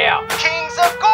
Yeah. Kings of Gold.